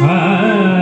哎。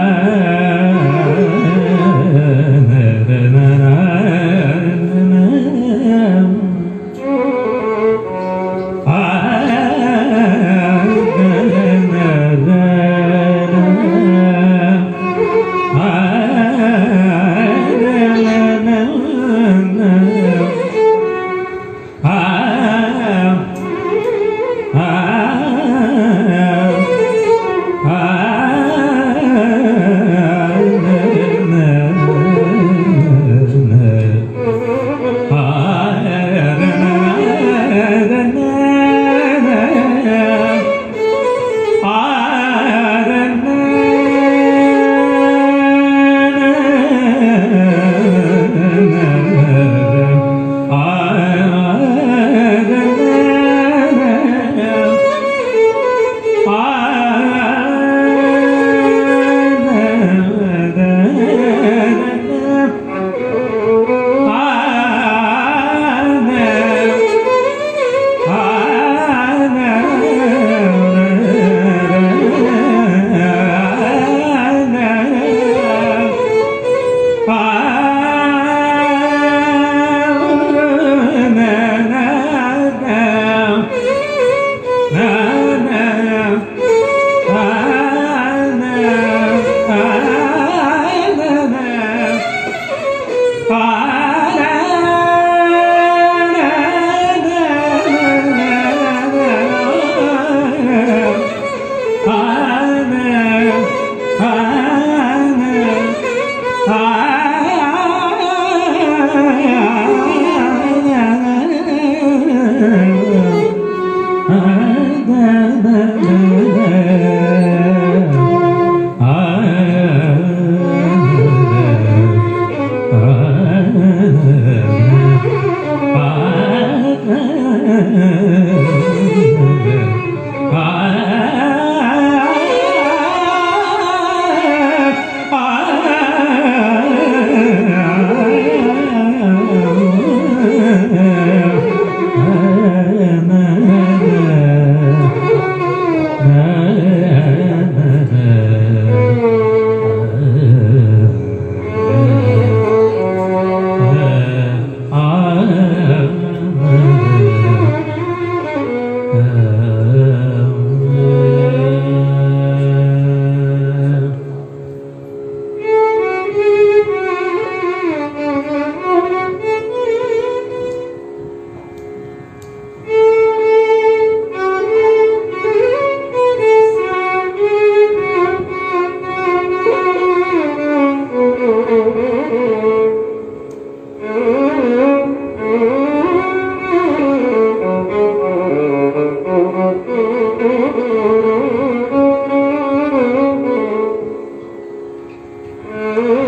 Mm-hmm.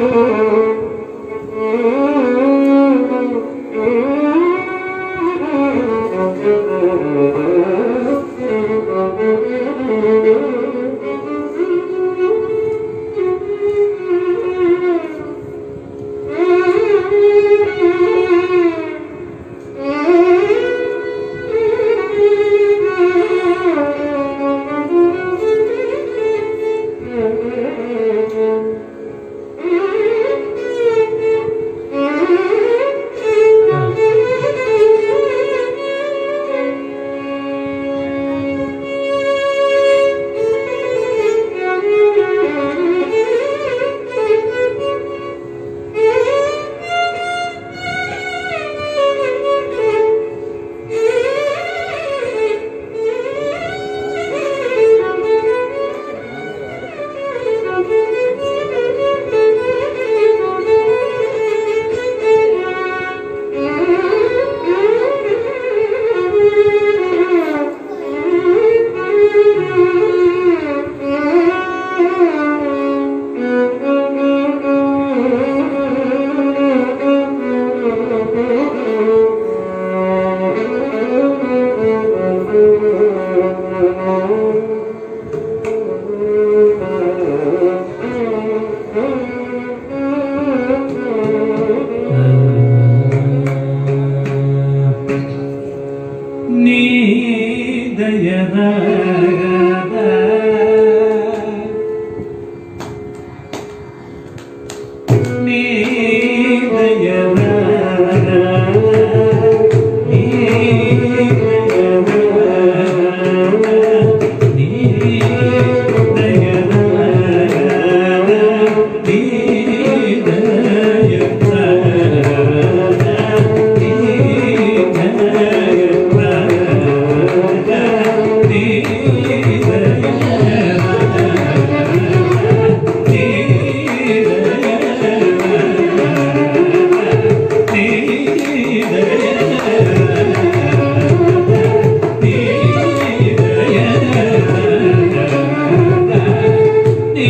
ديبانا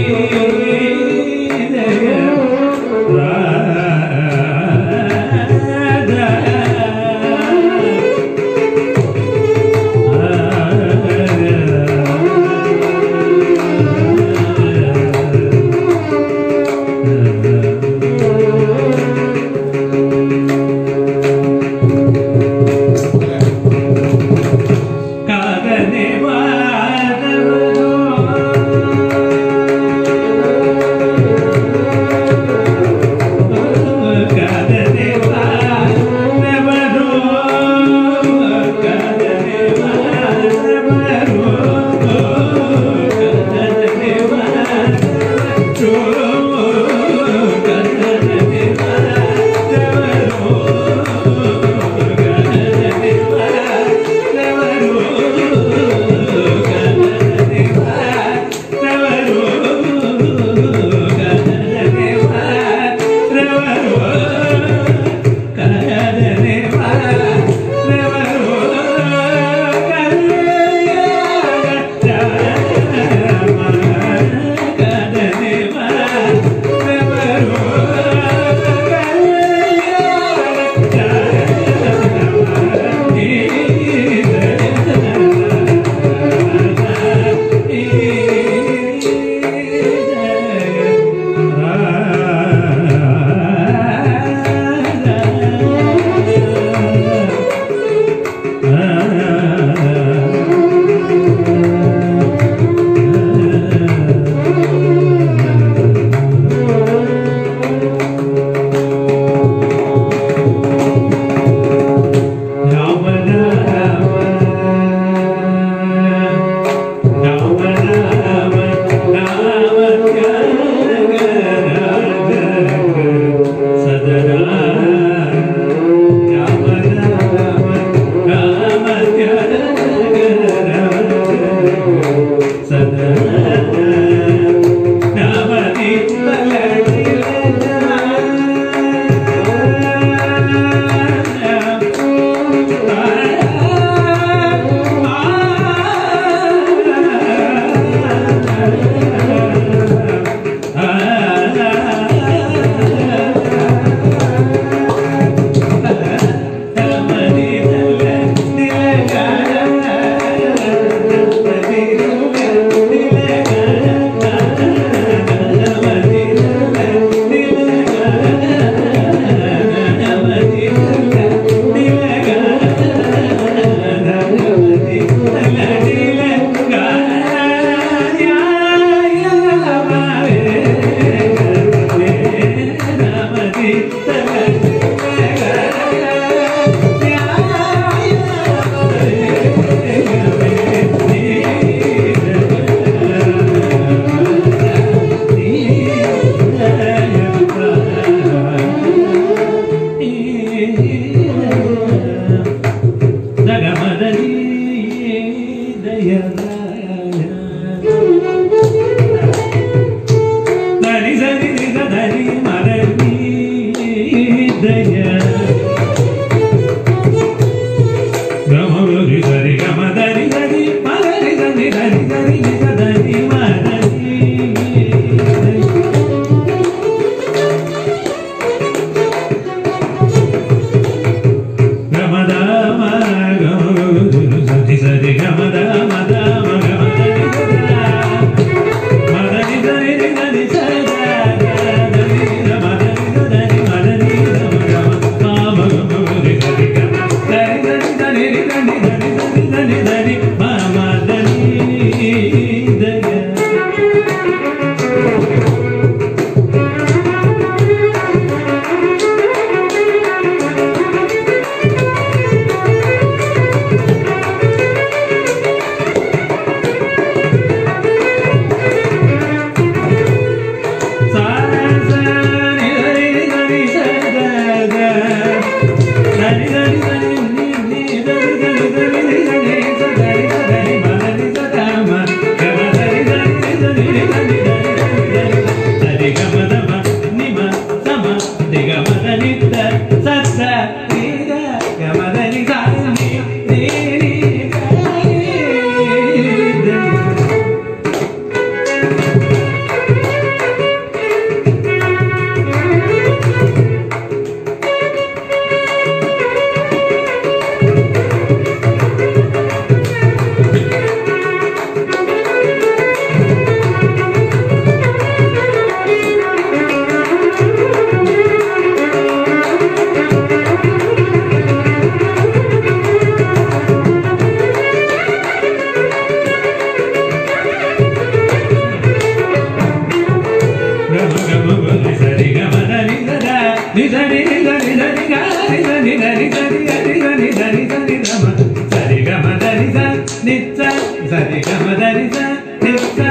you. gari gari gari 그